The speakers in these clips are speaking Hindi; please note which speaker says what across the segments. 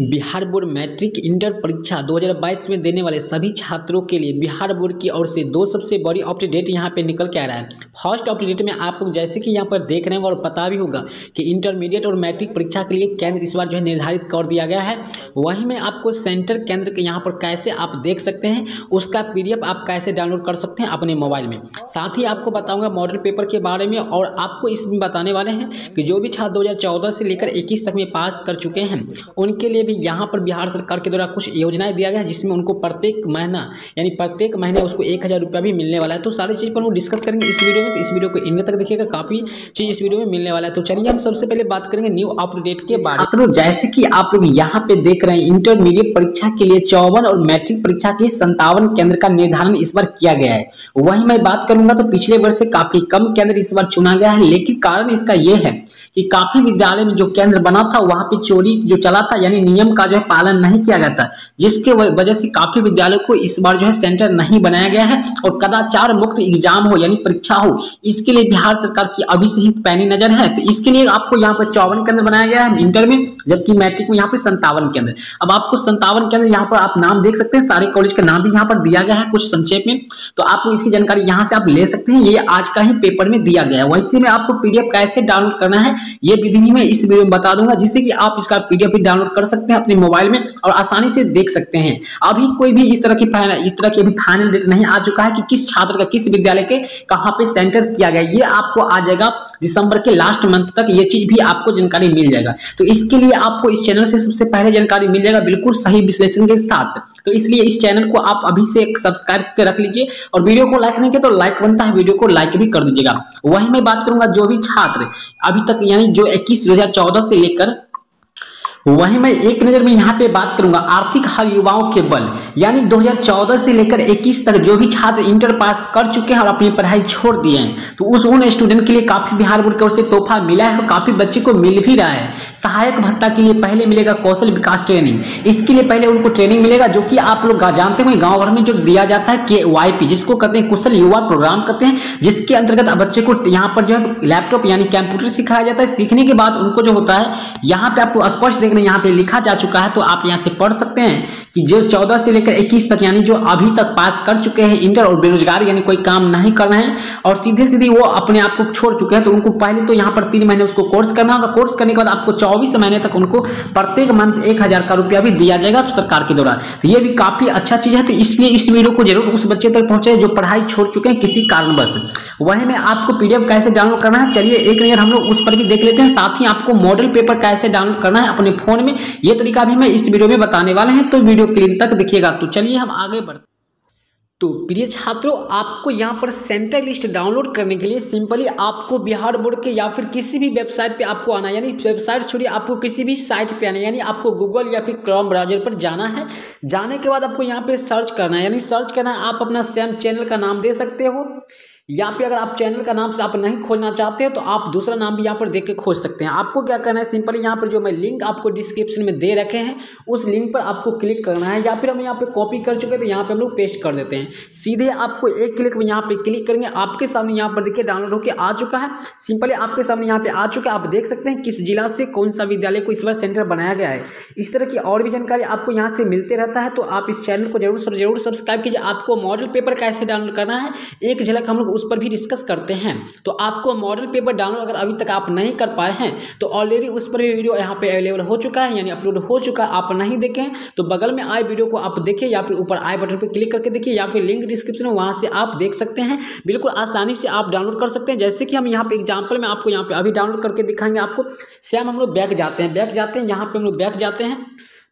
Speaker 1: बिहार बोर्ड मैट्रिक इंटर परीक्षा 2022 में देने वाले सभी छात्रों के लिए बिहार बोर्ड की ओर से दो सबसे बड़ी अपडेट यहाँ पे निकल के आ रहा है। फ़र्स्ट अपडेट में आप जैसे कि यहाँ पर देख रहे हैं और पता भी होगा कि इंटरमीडिएट और मैट्रिक परीक्षा के लिए केंद्र इस बार जो है निर्धारित कर दिया गया है। वहीं में आपको सेंटर केंद्र के यहाँ पर कैसे आप देख सकते हैं, उसका पीडीएफ आप कैसे डाउनलोड कर सकते हैं अपने मोबाइल में। साथ ही आपको बताऊँगा मॉडल पेपर के बारे में और आपको इसमें बताने वाले हैं कि जो भी छात्र दो हज़ार चौदह से लेकर इक्कीस तक में पास कर चुके हैं, उनके लिए भी यहाँ पर बिहार सरकार के द्वारा कुछ योजनाएँ दिया गया है, जिसमें उनको प्रत्येक महीना, यानी प्रत्येक महीने उसको एक हज़ार रुपया भी मिलने वाला है। तो सारी चीज़ पर हम डिस्कस करेंगे इस वीडियो में तो इस वीडियो को इन तक देखिएगा, काफ़ी चीज़ इस वीडियो में मिलने वाला है। तो चलिए हम सबसे पहले बात करेंगे न्यू अपडेट के बारे में। जैसे कि आप लोग यहाँ पे देख रहे हैं इंटरमीडिएट परीक्षा के लिए चौवन और मैट्रिक परीक्षा के संतावन केंद्र का निर्धारण इस बार किया गया है। वही मैं बात करूँगा तो पिछले वर्ष से काफ़ी कम केंद्र इस बार चुना गया है, लेकिन कारण इसका यह है कि काफ़ी विद्यालय में जो केंद्र बना था, वहाँ पे चोरी जो चला था, यानी नियम का जो है पालन नहीं किया जाता, जिसके वजह से काफ़ी विद्यालयों को इस बार जो है सेंटर नहीं बनाया गया है और कदाचार मुक्त एग्ज़ाम हो यानी परीक्षा हो, इसके लिए बिहार सरकार की अभी से ही पैनी नज़र है। तो इसके लिए आपको यहाँ पर चौवन केंद्र बनाया गया है, इंटर में, जबकि मैट्रिक में यहाँ पर संतावन केंद्र। अब आपको संतावन केंद्र यहाँ पर आप नाम देख सकते हैं, सारे कॉलेज का नाम भी यहाँ पर दिया गया है कुछ संक्षेप में। तो आप इसकी जानकारी यहाँ से आप ले सकते हैं, ये आज का ही पेपर में दिया गया है। वैसे में आपको पीडीएफ कैसे डाउनलोड करना है, ये विधि मैं इस वीडियो में बता दूँगा, जिससे कि आप इसका पीडीएफ भी डाउनलोड कर सकते हैं। अपने मोबाइल में और आसानी से देख सकते हैं। अभी कोई भी इस तरह की इस तरह की अभी फाइनल डेट नहीं आ चुका है कि किस छात्र का, किस विद्यालय के कहाँ पे सेंटर किया गया, ये आपको आ जाएगा दिसंबर के लास्ट मंथ तक, ये चीज़ भी आपको जानकारी मिल जाएगा। तो इसके लिए आपको इस चैनल से सबसे पहले जानकारी मिल जाएगा बिल्कुल सही विश्लेषण के साथ। तो इसलिए इस चैनल को आप अभी से सब्सक्राइब करके रख लीजिए और वीडियो को लाइक नहीं किया तो लाइक बनता है, वीडियो को लाइक भी कर दीजिएगा। वही मैं बात करूँगा जो भी छात्र अभी तक, यानी जो इक्कीस दो से लेकर वहीं मैं एक नज़र में यहाँ पे बात करूँगा। आर्थिक हाल युवाओं के बल। यानी 2014 से लेकर 21 तक जो भी छात्र इंटर पास कर चुके हैं और अपनी पढ़ाई छोड़ दिए हैं तो उस उन स्टूडेंट के लिए काफ़ी बिहार बोर्ड की ओर से तोहफा मिला है और काफ़ी बच्चे को मिल भी रहा है। सहायक भत्ता के लिए पहले मिलेगा कौशल विकास ट्रेनिंग। इसके लिए पहले उनको ट्रेनिंग मिलेगा, जो कि आप लोग जानते हैं गाँव भर में जो दिया जाता है के जिसको कहते हैं कुशल युवा प्रोग्राम कहते हैं, जिसके अंतर्गत बच्चे को यहाँ पर जो है लैपटॉप यानी कंप्यूटर सिखाया जाता है। सीखने के बाद उनको जो होता है, यहाँ पे आपको स्पष्ट देखने यहाँ पे लिखा जा चुका है तो आप यहाँ से पढ़ सकते हैं कि जो 14 से लेकर 21 तक, यानी जो अभी तक पास कर चुके हैं इंटर और बेरोजगार, यानी कोई काम नहीं कर रहे हैं, और सीधे सीधे वो अपने आप को छोड़ चुके हैं तो उनको पहले तो यहाँ पर तीन महीने उसको कोर्स करना होगा। कोर्स करने के बाद आपको चौबीस महीने तक उनको प्रत्येक मंथ एक हज़ार का रुपया भी दिया जाएगा सरकार के द्वारा। तो ये भी काफ़ी अच्छा चीज़ है तो इसलिए इस वीडियो को ज़रूर उस बच्चे तक पहुँचे जो पढ़ाई छोड़ चुके हैं किसी कारणवश। वही में आपको पीडीएफ कैसे डाउनलोड करना है, चलिए एक नज़र हम लोग उस पर भी देख लेते हैं, साथ ही आपको मॉडल पेपर कैसे डाउनलोड करना है, अपने फ़ोन में। ये तरीका भी मैं इस वीडियो में बताने वाले हैं तो वीडियो क्लीन तक देखिएगा। तो चलिए हम आगे बढ़ते तो प्रिय छात्रों, आपको यहाँ पर सेंटर लिस्ट डाउनलोड करने के लिए सिंपली आपको बिहार बोर्ड के या फिर किसी भी वेबसाइट पे आपको आना यानी वेबसाइट छोड़िए, आपको किसी भी साइट पे आना यानी आपको गूगल या फिर क्रोम ब्राउज़र पर जाना है। जाने के बाद आपको यहाँ पे सर्च करना है। यानी सर्च करना है, आप अपना सेम चैनल का नाम दे सकते हो। यहाँ पे अगर आप चैनल का नाम से आप नहीं खोजना चाहते हो तो आप दूसरा नाम भी यहाँ पर देख के खोज सकते हैं। आपको क्या करना है? सिंपली यहाँ पर जो मैं लिंक आपको डिस्क्रिप्शन में दे रखे हैं, उस लिंक पर आपको क्लिक करना है। या फिर हम यहाँ पे कॉपी कर चुके तो यहाँ पे हम लोग पेस्ट कर देते हैं। सीधे आपको एक क्लिक में यहाँ पे क्लिक करेंगे। आपके सामने यहाँ पर देखिए डाउनलोड होकर आ चुका है। सिंपली आपके सामने यहाँ पे आ चुका है। आप देख सकते हैं किस जिला से कौन सा विद्यालय को इस बार सेंटर बनाया गया है। इस तरह की और भी जानकारी आपको यहाँ से मिलते रहता है तो आप इस चैनल को ज़रूर ज़रूर सब्सक्राइब कीजिए। आपको मॉडल पेपर कैसे डाउनलोड करना है। एक झलक हम लोग उस पर भी डिस्कस करते हैं। तो आपको मॉडल पेपर डाउनलोड अगर अभी तक आप नहीं कर पाए हैं तो ऑलरेडी उस पर भी वीडियो यहाँ पे अवेलेबल हो चुका है, यानी अपलोड हो चुका है, आप नहीं देखें। तो बगल में आए वीडियो को आप देखें, या फिर ऊपर आए बटन पर क्लिक करके देखिए, या फिर लिंक डिस्क्रिप्शन में वहाँ से आप देख सकते हैं। बिल्कुल आसानी से आप डाउनलोड कर सकते हैं। जैसे कि हम यहाँ पे एग्ज़ाम्पल में आपको यहाँ पे अभी डाउनलोड करके दिखाएँगे आपको। सेम हम लोग बैक जाते हैं बैक जाते हैं, यहाँ पर हम लोग बैक जाते हैं।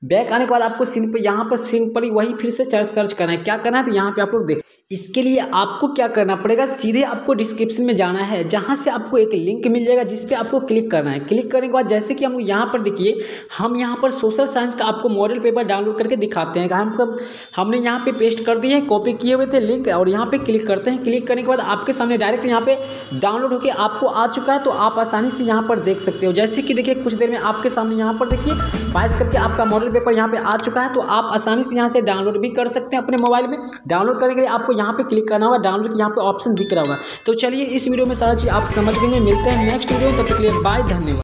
Speaker 1: बैक आने के बाद आपको सिम पर यहाँ पर सिम पर वही फिर से सर्च करना है। क्या करना है? तो यहाँ पे आप लोग देख इसके लिए आपको क्या करना पड़ेगा? सीधे आपको डिस्क्रिप्शन में जाना है, जहाँ से आपको एक लिंक मिल जाएगा, जिस पे आपको क्लिक करना है। क्लिक करने के बाद जैसे कि हम यहाँ पर देखिए, हम यहाँ पर सोशल साइंस का आपको मॉडल पेपर डाउनलोड करके दिखाते हैं। हम कब, हमने यहाँ पे पेस्ट कर दिए हैं कॉपी किए हुए थे लिंक और यहाँ पर क्लिक करते हैं। क्लिक करने के बाद आपके सामने डायरेक्ट यहाँ पर डाउनलोड होकर आपको आ चुका है तो आप आसानी से यहाँ पर देख सकते हो। जैसे कि देखिए, कुछ देर में आपके सामने यहाँ पर देखिए बाइस करके आपका मॉडल पेपर यहाँ पर आ चुका है तो आप आसानी से यहाँ से डाउनलोड भी कर सकते हैं अपने मोबाइल में। डाउनलोड करने के लिए आपको यहाँ पे क्लिक करना होगा डाउनलोड यहाँ पे ऑप्शन दिख रहा होगा। तो चलिए इस वीडियो में सारा चीज़ आप समझ गए मिलते हैं नेक्स्ट वीडियो तब तक के लिए बाय धन्यवाद।